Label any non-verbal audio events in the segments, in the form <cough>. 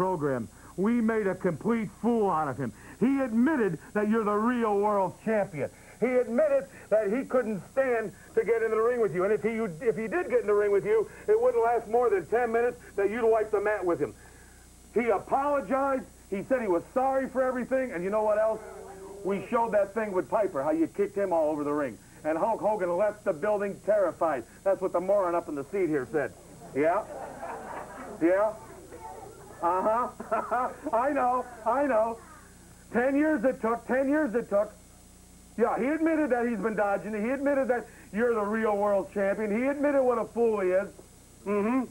program. We made a complete fool out of him. He admitted that you're the real world champion. He admitted that he couldn't stand to get in the ring with you. And if he, if he did get in the ring with you, it wouldn't last more than 10 minutes that you'd wipe the mat with him. He apologized. He said he was sorry for everything. And you know what else? We showed that thing with Piper, how you kicked him all over the ring. And Hulk Hogan left the building terrified. That's what the moron up in the seat here said. Yeah? Yeah? Uh-huh. <laughs> I know. I know. Ten years it took. Ten years it took. Yeah, he admitted that he's been dodging it. He admitted that you're the real world champion. He admitted what a fool he is. Mm-hmm.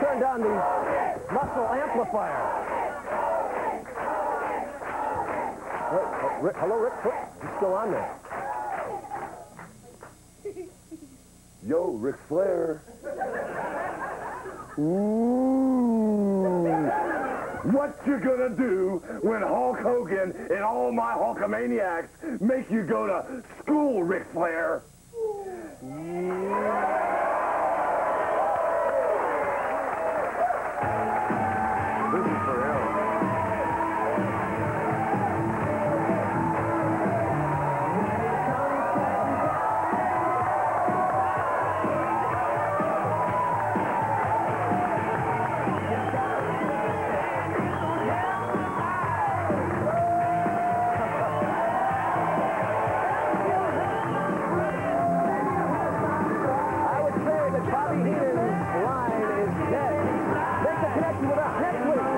Turn down the muscle amplifier. Wait, oh, Ric, hello, Ric. He's still on there. Yo, Ric Flair. Ooh. What you gonna do when Hulk Hogan and all my Hulkamaniacs make you go to school, Ric Flair? Yeah.